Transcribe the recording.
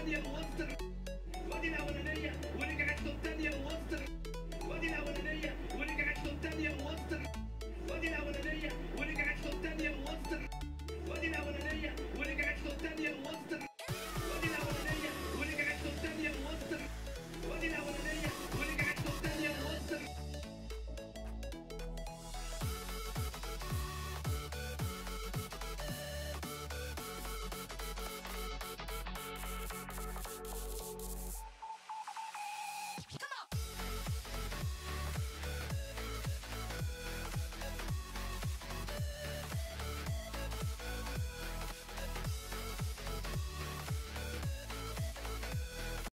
Indian monster. What did I want to do?